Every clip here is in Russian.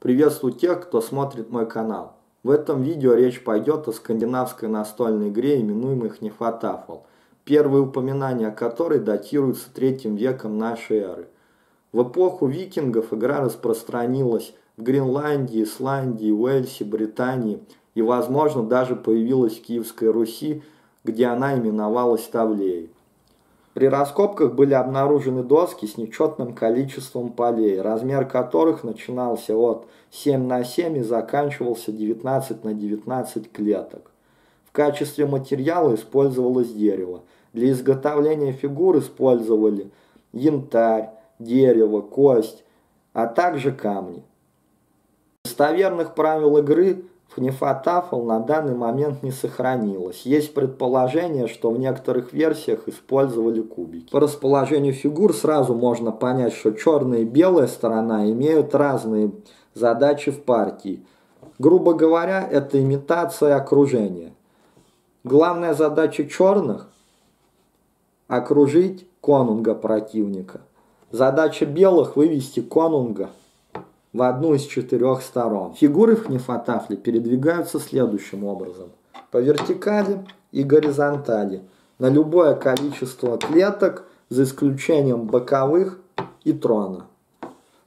Приветствую тех, кто смотрит мой канал. В этом видео речь пойдет о скандинавской настольной игре, именуемой Хнефатафл, первые упоминания о которой датируются третьим веком нашей эры. В эпоху викингов игра распространилась в Гренландии, Исландии, Уэльсе, Британии и, возможно, даже появилась в Киевской Руси, где она именовалась Тавлеей. При раскопках были обнаружены доски с нечетным количеством полей, размер которых начинался от 7 на 7 и заканчивался 19 на 19 клеток. В качестве материала использовалось дерево. Для изготовления фигур использовали янтарь, дерево, кость, а также камни. Достоверных правил игры Фнефатафл на данный момент не сохранилось. Есть предположение, что в некоторых версиях использовали кубики. По расположению фигур сразу можно понять, что черная и белая сторона имеют разные задачи в партии. Грубо говоря, это имитация окружения. Главная задача черных – окружить конунга противника. Задача белых – вывести конунга в одну из четырех сторон. Фигуры в хнефатафле передвигаются следующим образом. По вертикали и горизонтали на любое количество клеток, за исключением боковых и трона.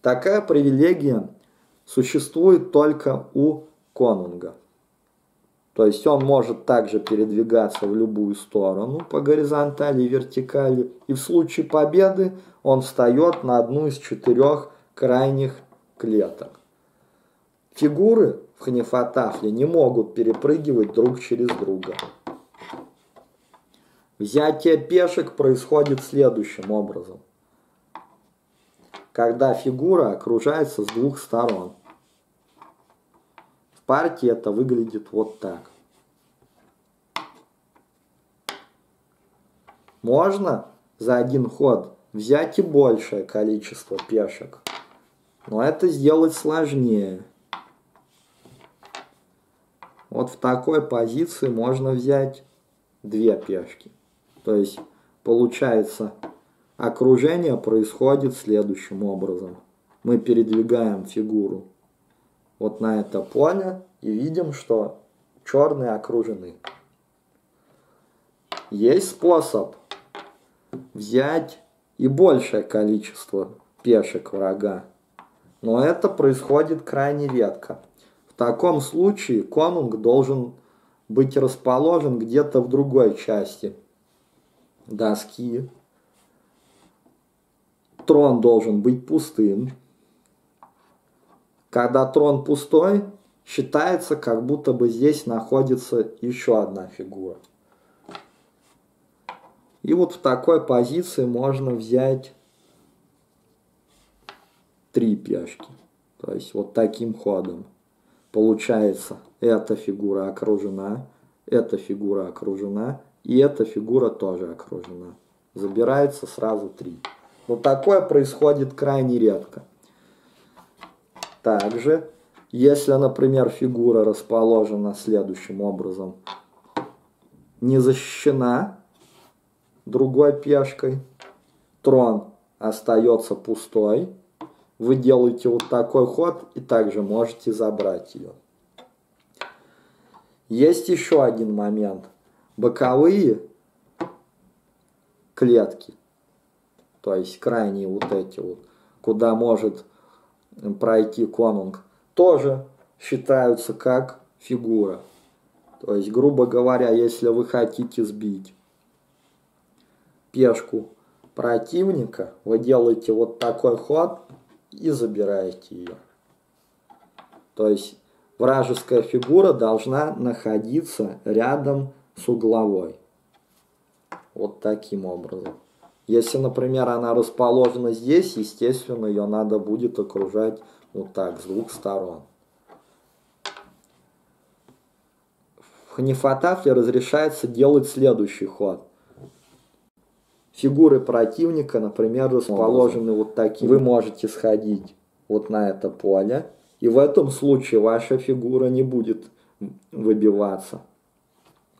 Такая привилегия существует только у конунга. То есть он может также передвигаться в любую сторону по горизонтали и вертикали. И в случае победы он встает на одну из четырех крайних клеток. Фигуры в хнефатафле не могут перепрыгивать друг через друга. Взятие пешек происходит следующим образом. Когда фигура окружается с двух сторон. В партии это выглядит вот так. Можно за один ход взять и большее количество пешек. Но это сделать сложнее. Вот в такой позиции можно взять две пешки. То есть получается окружение происходит следующим образом. Мы передвигаем фигуру вот на это поле и видим, что черные окружены. Есть способ взять и большее количество пешек врага. Но это происходит крайне редко. В таком случае конунг должен быть расположен где-то в другой части доски. Трон должен быть пустым. Когда трон пустой, считается, как будто бы здесь находится еще одна фигура. И вот в такой позиции можно взять три пешки. То есть вот таким ходом. Получается, эта фигура окружена, эта фигура окружена, и эта фигура тоже окружена. Забирается сразу три. Но такое происходит крайне редко. Также, если, например, фигура расположена следующим образом, не защищена другой пешкой, трон остается пустой, вы делаете вот такой ход и также можете забрать ее. Есть еще один момент. Боковые клетки, то есть крайние вот эти вот, куда может пройти конунг, тоже считаются как фигура. То есть, грубо говоря, если вы хотите сбить пешку противника, вы делаете вот такой ход, и забираете ее. То есть вражеская фигура должна находиться рядом с угловой. Вот таким образом. Если, например, она расположена здесь, естественно, ее надо будет окружать вот так, с двух сторон. В ханифатафле разрешается делать следующий ход фигуры противника, например, расположены вот таким. Вы можете сходить вот на это поле, и в этом случае ваша фигура не будет выбиваться.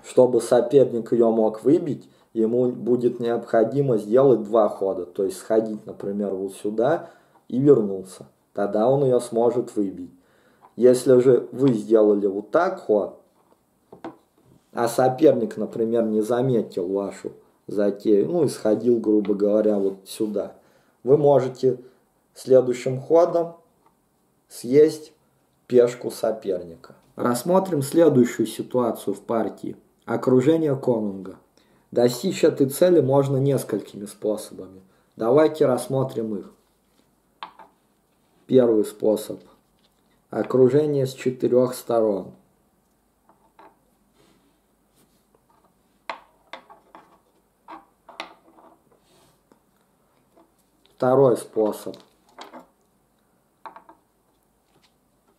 Чтобы соперник ее мог выбить, ему будет необходимо сделать два хода, то есть сходить, например, вот сюда и вернуться. Тогда он ее сможет выбить. Если же вы сделали вот так ход, а соперник, например, не заметил вашу затею, ну и сходил, грубо говоря, вот сюда, вы можете следующим ходом съесть пешку соперника. Рассмотрим следующую ситуацию в партии. Окружение конунга. Достичь этой цели можно несколькими способами. Давайте рассмотрим их. Первый способ. Окружение с четырех сторон. Второй способ.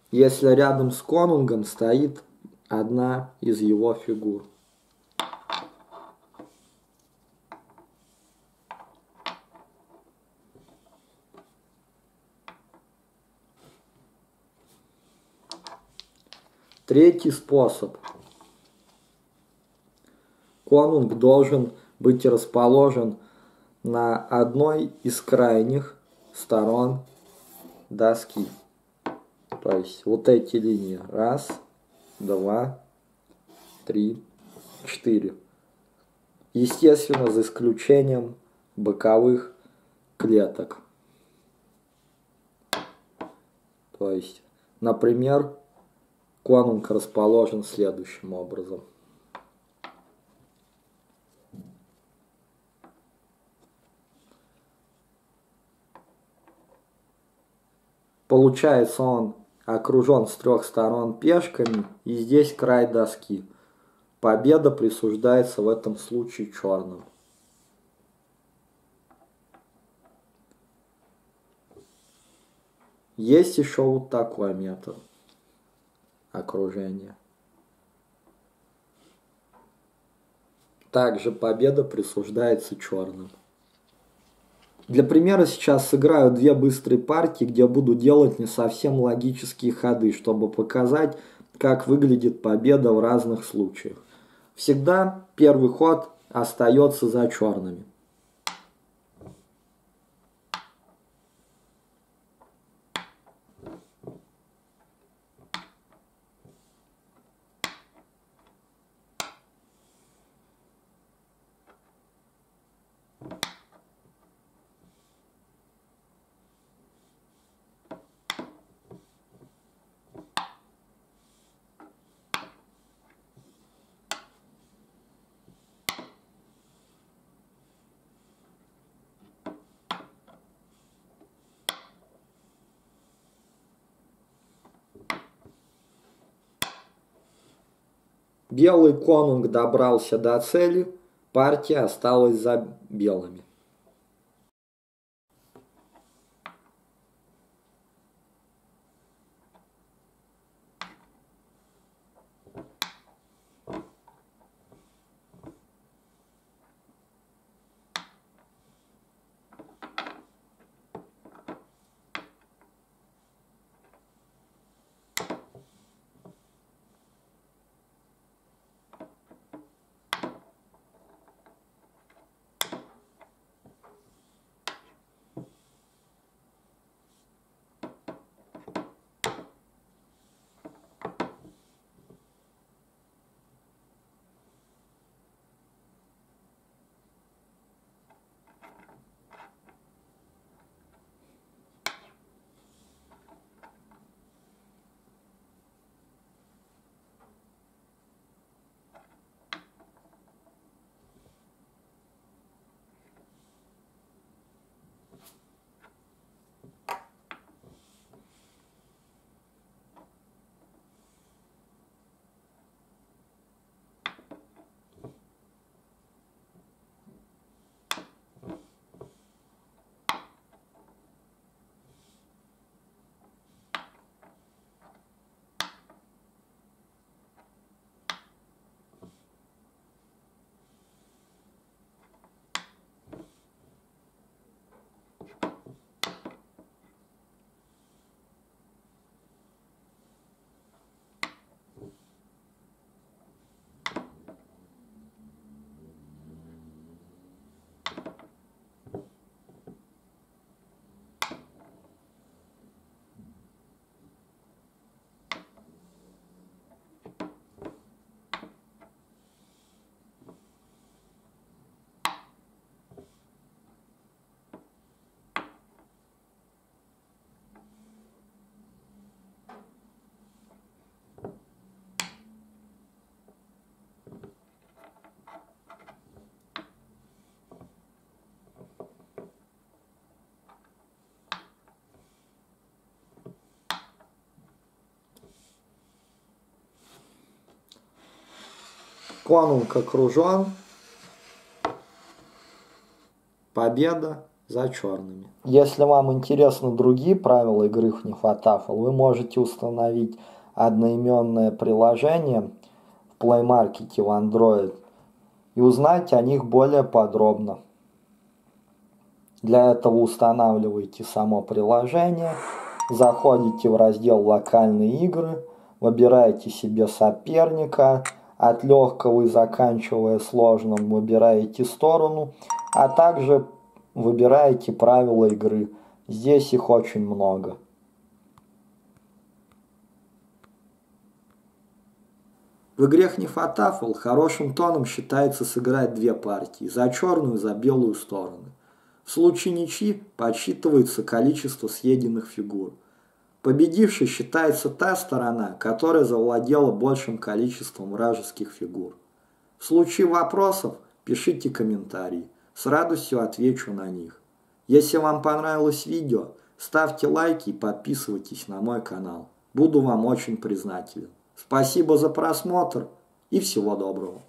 Если рядом с конунгом стоит одна из его фигур. Третий способ. Конунг должен быть расположен на одной из крайних сторон доски. То есть вот эти линии. Раз, два, три, четыре. Естественно, за исключением боковых клеток. То есть, например, конунг расположен следующим образом. Получается он окружен с трех сторон пешками и здесь край доски. Победа присуждается в этом случае черным. Есть еще вот такой метод окружения. Также победа присуждается черным. Для примера сейчас сыграю две быстрые партии, где буду делать не совсем логические ходы, чтобы показать, как выглядит победа в разных случаях. Всегда первый ход остается за черными. Белый конунг добрался до цели, партия осталась за белыми. Конунг окружен. Победа за черными. Если вам интересны другие правила игры в Нефатафл, вы можете установить одноименное приложение в Play Market в Android и узнать о них более подробно. Для этого устанавливаете само приложение, заходите в раздел «Локальные игры», выбираете себе соперника, от легкого и заканчивая сложным выбираете сторону, а также выбираете правила игры. Здесь их очень много. В игре Хнифатафл хорошим тоном считается сыграть две партии, за черную и за белую стороны. В случае ничьи подсчитывается количество съеденных фигур. Победившей считается та сторона, которая завладела большим количеством вражеских фигур. В случае вопросов пишите комментарии, с радостью отвечу на них. Если вам понравилось видео, ставьте лайки и подписывайтесь на мой канал. Буду вам очень признателен. Спасибо за просмотр и всего доброго.